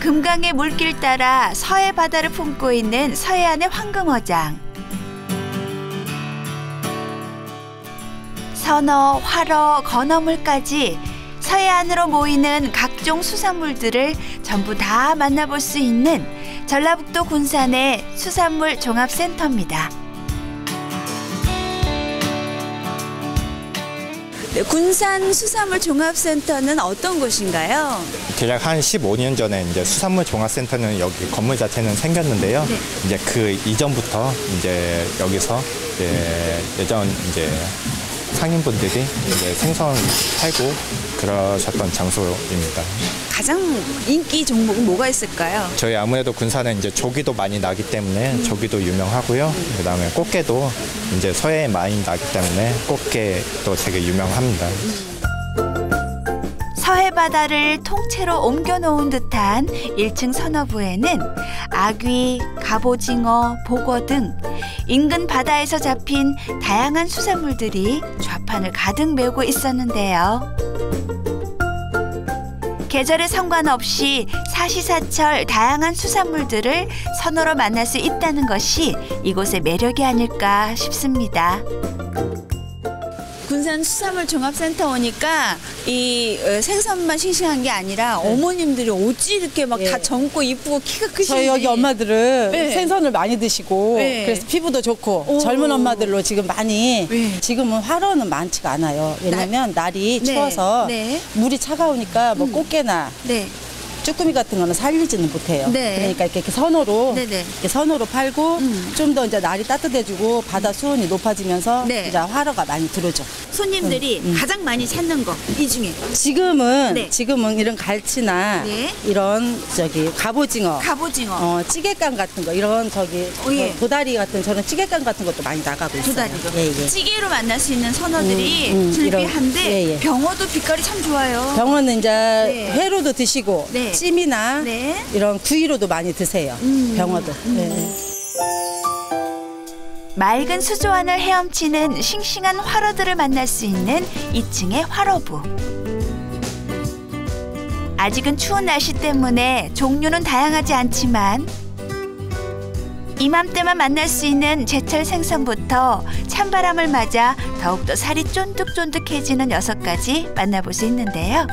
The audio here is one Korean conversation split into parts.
금강의 물길 따라 서해 바다를 품고 있는 서해안의 황금어장. 선어, 활어, 건어물까지 서해안으로 모이는 각종 수산물들을 전부 다 만나볼 수 있는 전라북도 군산의 수산물 종합센터입니다. 네, 군산 수산물 종합센터는 어떤 곳인가요? 대략 한 15년 전에 이제 수산물 종합센터는 여기 건물 자체는 생겼는데요. 네. 이제 그 이전부터 이제 여기서 이제 예전 이제 상인분들이 이제 생선 팔고 그러셨던 장소입니다. 가장 인기 종목은 뭐가 있을까요? 저희 아무래도 군산은 이제 조기도 많이 나기 때문에 음. 조기도 유명하고요. 그다음에 꽃게도 이제 서해에 많이 나기 때문에 꽃게도 되게 유명합니다. 서해 바다를 통째로 옮겨 놓은 듯한 1층 선어부에는 아귀, 갑오징어, 보거 등 인근 바다에서 잡힌 다양한 수산물들이 좌판을 가득 메우고 있었는데요. 계절에 상관없이 사시사철 다양한 수산물들을 선어로 만날 수 있다는 것이 이곳의 매력이 아닐까 싶습니다. 군산 수산물 종합센터 오니까 이 어, 생선만 싱싱한 게 아니라 어머님들이 어찌 이렇게 막다 네. 젊고 이쁘고 키가 크신지 저희 여기 엄마들은 네. 생선을 많이 드시고 네. 그래서 피부도 좋고 오. 젊은 엄마들로 지금 많이 네. 지금은 화로는 많지가 않아요. 왜냐면 날이 네. 추워서 네. 물이 차가우니까 뭐 꽃게나 네. 쭈꾸미 같은 거는 살리지는 못해요. 네. 그러니까 이렇게 선호로 네네. 이렇게 선호로 팔고 음. 좀더 이제 날이 따뜻해지고 바다 수온이 높아지면서 네. 이제 화로가 많이 들어오죠. 손님들이 음, 음. 가장 많이 찾는 거 이 중에 지금은 네. 지금은 이런 갈치나 네. 이런 저기 갑오징어 갑오징어 어, 찌개감 같은 거 이런 저기 어, 예. 뭐 도다리 같은 저런 찌개감 같은 것도 많이 나가고 있어요. 도다리로 예, 예. 찌개로 만날 수 있는 선어들이 음, 음, 즐비한데 예, 예. 병어도 빛깔이 참 좋아요. 병어는 이제 네. 회로도 드시고 네. 찜이나 네. 이런 구이로도 많이 드세요. 음. 병어도. 네. 맑은 수조안을 헤엄치는 싱싱한 화로들을 만날 수 있는 2층의 화로부. 아직은 추운 날씨 때문에 종류는 다양하지 않지만 이맘때만 만날 수 있는 제철 생선부터 찬바람을 맞아 더욱더 살이 쫀득쫀득해지는 녀석까지 만나볼 수 있는데요.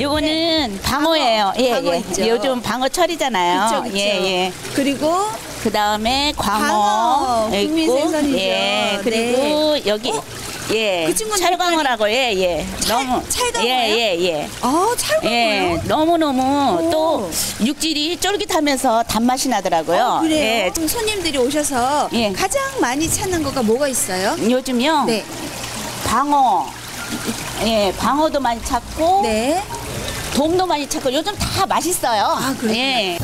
요거는 방어예요. 예, 방어 예. 있죠. 요즘 방어 철이잖아요. 그쵸, 그쵸. 예, 예. 그리고 그 다음에 광어, 광어, 있고, 국민생선이죠. 예, 그리고 여기 예, 그 친구는 철광어라고 예, 예. 찰- 찰광어예요? 예, 예, 예. 어, 찰광어요? 예, 너무너무 오. 또 육질이 쫄깃하면서 단맛이 나더라고요. 어, 그래요? 예. 그럼 손님들이 오셔서 예. 가장 많이 찾는 거가 뭐가 있어요? 요즘요. 네. 방어. 예, 방어도 많이 찾고 네. 동도 많이 찾고 요즘 다 맛있어요. 아, 그래요? 예.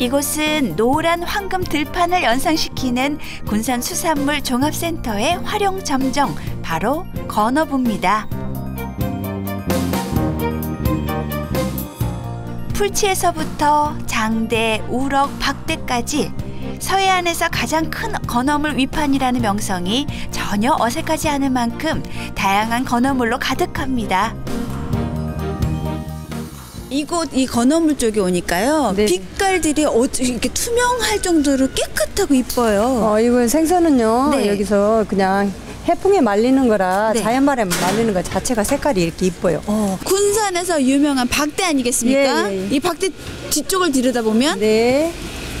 이곳은 노란 황금 들판을 연상시키는 군산 수산물 종합센터의 활용 점정 바로 건어부입니다. 풀치에서부터 장대, 우럭, 박대까지 서해안에서 가장 큰 건어물 위판이라는 명성이 전혀 어색하지 않을 만큼 다양한 건어물로 가득합니다. 이곳 이 건어물 쪽에 오니까요 네. 빛깔들이 어, 이렇게 투명할 정도로 깨끗하고 이뻐요. 어, 이거 생선은요, 네. 여기서 그냥 해풍에 말리는 거라 네. 자연바람에 말리는 것 자체가 색깔이 이렇게 이뻐요. 어, 군산에서 유명한 박대 아니겠습니까? 예, 예, 예. 이 박대 뒤쪽을 들여다보면 네.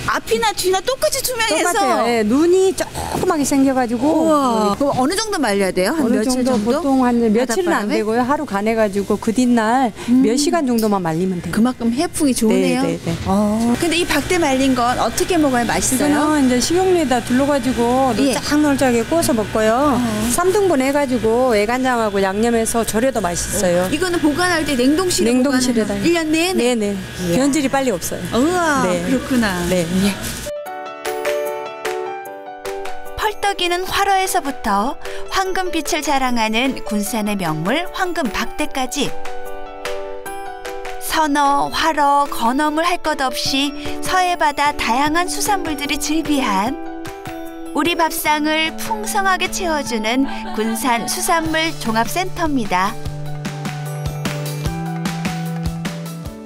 앞이나 뒤나 똑같이 투명해서 똑같아요. 예, 눈이 조그맣게 생겨가지고. 우와. 그럼 어느 정도 말려야 돼요? 한 어느 며칠 정도, 정도? 보통 한 며칠은 안 바닷바람에? 되고요. 하루 가내가지고 그 뒷날 몇 시간 정도만 말리면 돼요. 그만큼 해풍이 좋네요. 네, 네, 네. 어. 근데 이 박대 말린 건 어떻게 먹어야 맛있어요? 이거는 이제 식용유에다 둘러가지고 예. 쫙놀자하게 구워서 먹고요. 삼등분 해가지고 애간장하고 양념해서 절여도 맛있어요. 이거는 보관할 때 냉동실에 냉동실에다. 보관하는 1년 내내? 네네. 변질이 빨리 없어요. 우와 네. 그렇구나. 네. 펄떡이는 활어에서부터 황금빛을 자랑하는 군산의 명물 황금 박대까지 선어, 활어, 건어물 할 것 없이 서해 바다 다양한 수산물들이 즐비한 우리 밥상을 풍성하게 채워주는 군산 수산물 종합센터입니다.